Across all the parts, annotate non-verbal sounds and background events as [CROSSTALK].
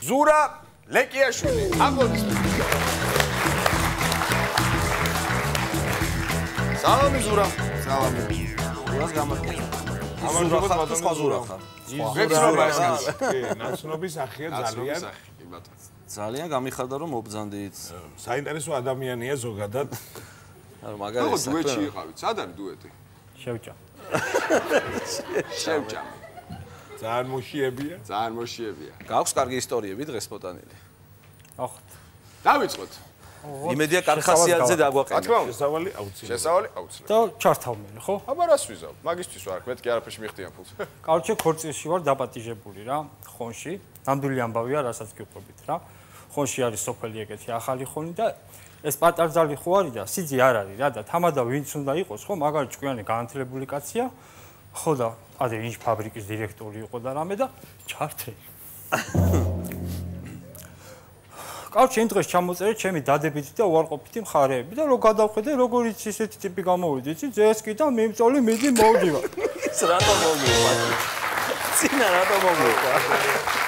ზურა ლეკიაშვილი. აპლოდისმენტები. სალამი ზურა. სალამი. ზურას გამარჯობა. ამარჯობა ბატონო სხვა ზურა ხარ. ვეცრობა ეს. კი, ნაცნობის სახია ძალიან. ძალიან გამიხარდა რომ მობძანდით. საინტერესო ადამიანია ზოგადად. ანუ ხო მაგარი დუეტში იყავით. სად არის დუეტი? შევჭა. შევჭა. ძალიან მოშიებია. ძალიან მოშიებია. გაქვს კარგი ისტორიები დღეს პოტანილი. ახოთ. დავიწყოთ. იმედია კარგ ხასიათზე რა თქმა უნდა. შესავალი აუცილებლად. შესავალი აუცილებლად. და ჩართავმენ, ხო? აბა რას ვიზავ? მაგისტვის ვარ, მეთქი არაფერში მიხდიან ფულს. [LAUGHS] კაუჩე ქორწილში ვარ დაპატიჟებული რა, ხონში. ნამდვილი ამბავია, რასაც გიყვებით რა. ხონში არის სოფელი ეგეთი ახალი ხონი და ეს პატარძალი ხო არის და სიძი არ არის რა და თამადა ვინც უნდა იყოს ხო, მაგარი ჭკვიანი განათლებული კაცია. ხო და ადე ინჟ ფაბრიკის დირექტორი იყო და რამე და ჩართრე. კაუჩი იმ დღეს ჩამოწერე ჩემი დადებითი და უარყოფითი მხარეები და რო გადავხედე როგორიც ისეთი ტიპი გამოვიდი, იცი ზესკი და მიმწოლი მიდი მოვდივა. ის რატო მოგივა? ცინა რატო მოგივა?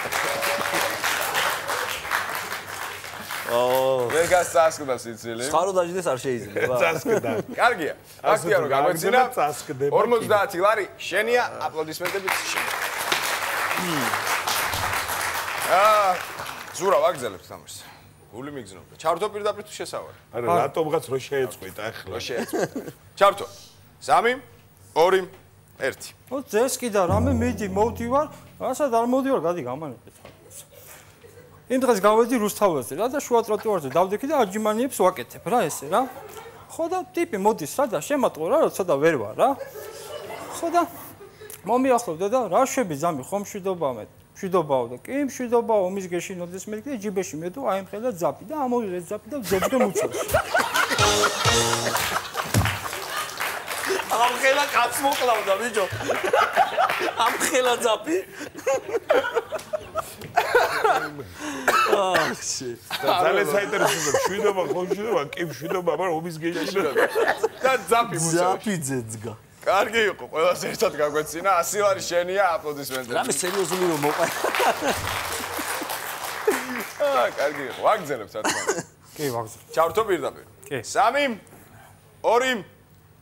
ვერ გასწასკდა სიცილი. ხარო დაждდეს არ შეიძლება. [LAUGHS] წასკდა. კარგია. ფაქტია რომ გაგვეცინა გაგრძელა, წასკდება. 50 ლარი შენია აპლოდისმენტებით შენ. აა ზურა ვაგზელებთ თამაშს. გული მიგზნობდა. ჩართო პირდაპირ თუ შესავალი. არა, რატომღაც რო შეეწყვიტა ახლა. რა შეეწყვეტა. ჩართო. 3 2 1 ო ზესკი და რამე მიდი მოვდივარ, რასაც არ მოვდივარ, გადი გამანებეთ. იმ დღეს გავედი რუსთაველზე რა და შუა ტროტუარზე დავდექი და აჯიმანიებს ვაკეთებ რა ესე რა. ხო და ტიპი მოდის რა და შემატყო რა, როცა და ვერ ვარ რა. ხო და მომიახლოვდა და რა შვები ზამი ხომ მშვიდობაა მე. მშვიდობაო და კი მშვიდობაო მის გეშინოდეს მე და ჯიბეში მე თუ აი მხელა ძაფი და ამოვიღე ძაფი და ძოძგე მუცოს. ამ ხელა კაც მოკლავდა ბიჭო. ამ ხელა ძაფი. აა ში. ძალიან საინტერესოა, შვიდობა, ხო შვიდობა, კი შვიდობა, მაგრამ ომის გეშინო. და ძაფი მუცო. ძაფი ძეძგა. კარგი იყო, ყველას ერთად გაგვეცინა 100 ლარი შენია აპლოდისმენტები. რამე სერიოზული რომ მოყვა. [LAUGHS] აა კარგი იყო, ვაგზელებთ რა თქმა უნდა. კი ვაგზ. ჩართო პირდაპირ. კი. 3 2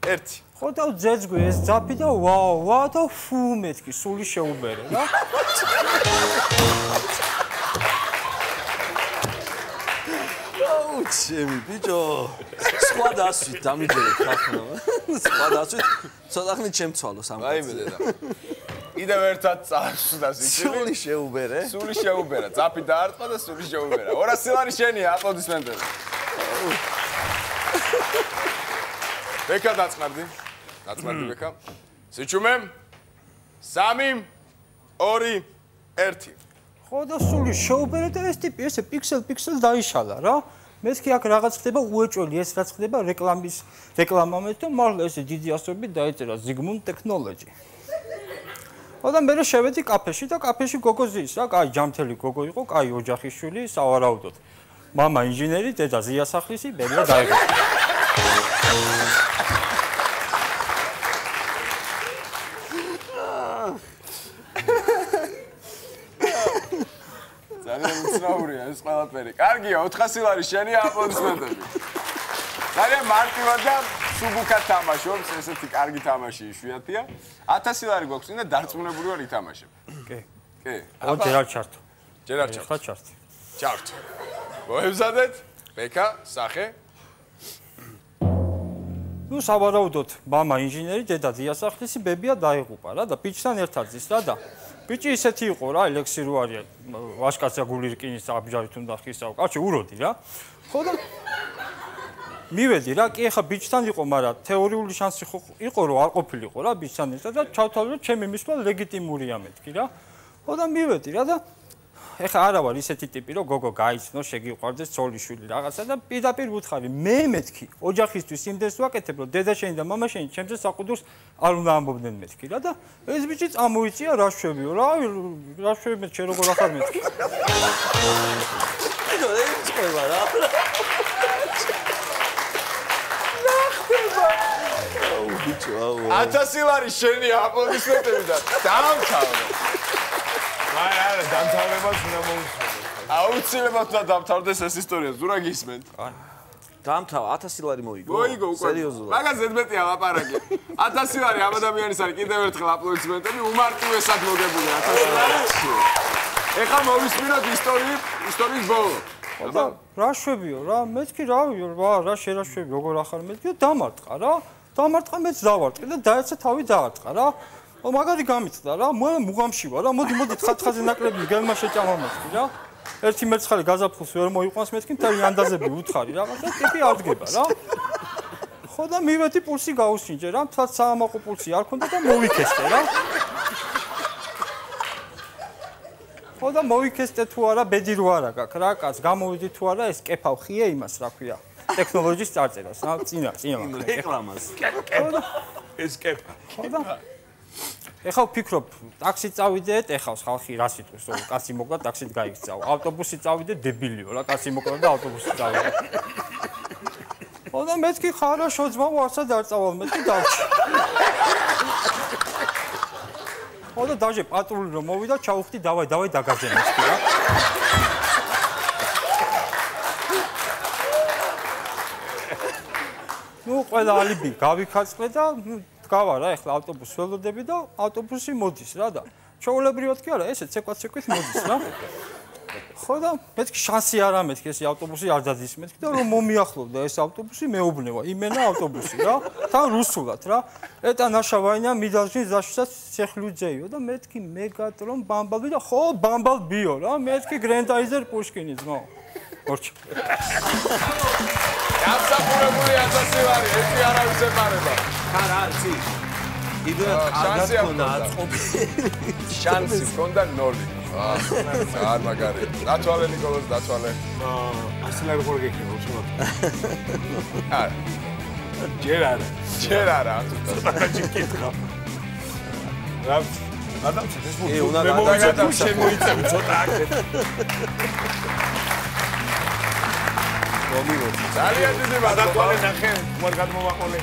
1 ხო და ძეძგვი ეს ძაფი და ვაუ ვაუ და ფუ მეთქი სული შეუბერე რა. [LAUGHS] აუ ჩემი ბიჭო. სხვა დასვით დამიჯერეთ ხახნა. სხვა დასვით ცოტა ხნით შემცვალო სამ. აი მე დედა. კიდევ ერთად წასვდა სიცილი. სული შეუბერე. სული შეუბერა, ძაფი დაარტყა და სული შეუბერა. 200 ლარი შენია აპლოდისმენტები. ბექა დაწყნარდი. დაწყნარდი ბექა. სიჩუმე 3 2 1 ხო და სული შეუბერე და ეს ტიპი ესე პიქსელ პიქსელ დაიშალა რა. მეთქი აქ რაღაც ხდება უეჭველი ეს რაც ხდება რეკლამის რეკლამამეთ და მართლა ესე დიდი ასოები დაიწერა ზიგმუნდ ტექნოლოჯი. ხო და მე შევედი კაფეში და კაფეში გოგო ზის რა, კაი ჯამთელი გოგო იყო, კაი ოჯახის შვილი, სავარაუდოდ. мама ინჟინერი, დედა ზიასახლისი, ბებია დაიღო. ძალიან უცნაურია ეს ყველაფერი. კარგია, 400 ლარი შენია აპლოდისმენტები. ძალიან მარტივად და სუბუქად თამაშობს, ესეთი კარგი თამაში იშვიათია. 1000 ლარი გვაქვს, ინდა დარწმუნებული ვარ ითამაშებ. კი. კი. ო ჯერ არ ჩართო. ჯერ არ ჩავ. ხა ჩართი. ჩავთ. მოემზადეთ? ბექა, სახე. ნუ სავარაუდოდ мама ინჟინერი, დედა დიასახლისი, ბებია დაიღუპა რა და ბიჭთან ერთად ზის რა და ბიჭი ისეთი იყო რა, ელექსი რო არის, ვაშკაცია გული რკინის აბჯარით უნდა ხისაო. კაცი უროდი რა. ხო და მივედი რა, კი ახლა ბიჭთან იყო, მაგრამ თეორიული შანსი ხო იყო რომ არ ყოფილიყო რა ბიჭთან ერთად და ჩავთავე რომ ჩემი მისვლა ლეგიტიმურია მეთქი რა. ხო და მივედი რა და ეხა არა ვარ ისეთი ტიპი რომ გოგო გაიცნო შეგიყვარდეს ცოლიშვილი რაღაცა და პირდაპირ ვუთხარი. მე მეთქი ოჯახისთვის იმდეს ვაკეთებ რომ დედაშენი და მამაშენი ჩემზე საყუდურს არ უნდა ამბობდნენ მეთქი რა და ეს ბიჭი წამოიწია რა შვებიო რა რა შვები მე? შე როგორ ახარ მეთქი? [LAUGHS] ბიჭო ეს წება რა. აუ ბიჭო აუ. 1000 ლარი შენია აპლოდისმენტები და აი არა, დამთავრებას უნდა მოუსმინოთ. აუცილებლად უნდა დავთავრდეს ეს ისტორია, ზურა გისმენთ. დაამთავრა 1000 ლარი მოიგო. მოიგო უკვე. სერიოზულად. მაგას ზედმეტია ლაპარაკი. 1000 ლარი ამ ადამიანის არის კიდევ ერთხელ აპლოდისმენტები, უმარტივესად მოგებული 1000 ლარი. ეხლა მოვისმინოთ ისტორიი, ისტორიის ბოლო. და რა შვებიო რა მეთქი რავიო რა რა შერაშვები როგორ ახარ მეთქი დამარტყა რა დამარტყა მეც დავარტყი და დაეცა თავი დაარტყა რა ო მაგარი გამიწდა რა მე მუღამში ვარ რა მოდი მოდი ცხადხაზე ნაკლები გელმა შეჭამა მეთქი რა ერთი მერცხალი გაზაფხულს ვერ მოიყვანს მეთქი მთელი ანდაზები უთხარი რაღაცა ტიპი არ დგება რა ხო და მივედი პულსი გაუსინჯე რა მთლად საამაყო პულსი არ ქონდა და მოვიქესტე რა ხო და მოვიქესტე თუ არა ბედი რო არა გაქვს რა კაც გამოვიდი თუ არა ეს კეფავ ხიე იმას რა ქვია ტექნოლოგიის წარწერას რა წინა წინა რეკლამას. ეს კეფა. ხო და ეხლა ვფიქრობ ტაქსი წავიდეთ ეხავს ხალხი რა სიტყვის რომ კაცი მოკლა ტაქსით გაიქცაო. ავტობუსი წავიდე დებილიო რა კაცი მოკლა და ავტობუსი წავიდე. [LAUGHS] ხო და მეთქი ხარა შოძმა ვარსა დარწავალ მეთქი დავჭი ხო და დაჟე პატრული რომ მოვიდა ჩაუხდი დავაი დავაი დაგაძე მეთქი რა. [LAUGHS] ну ყველა ალიბი გავიქაწყლე და დგავა რა ეხლა ავტობუსს ველოდები და ავტობუსი მოდის რა და ჩაოლებრივად კი არა ესე ცეკვაცეკვით მოდის რა. ხო და მეთქი შანსი არა მეთქი ეს ავტობუსი არ დადის მეთქი და რომ მომიახლოვდა ეს ავტობუსი მეუბნება იმენა ავტობუსი რა თან რუსულად რა. ეტა ნაშავაინა მიდალჟი ზაშსაც სეხლუძეიო და მეთქი მეგატრონ ბამბალბი და ხო ბამბალბიო რა მეთქი გრენდაიზერ პუშკინი ძმო ორჩი გასაფურებული 1000 ლარი, ერთი არავის ემარება. ხარ არცი. იდე აგათონა აწყობი. შანსი მქონდა 0. აა არ მაგარი. დათვალე ნიკოლოზ დათვალე. ასლარ ხარ გეკნება უშუალოდ. არა. ჯერ არა. ჯერ არა. ცოტა გეკითხა. რა გადამწყვეტ ეს ბურთი. მე მოვიწევ შემოიწევ ცოტა აქ. მომივოდი. ძალიან დიდი მადლობა. გადაყვალე ნახე, უარ გადმოვაყოლე.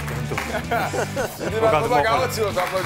[LAUGHS] დიდი მადლობა გავაცილოთ აპლოდს.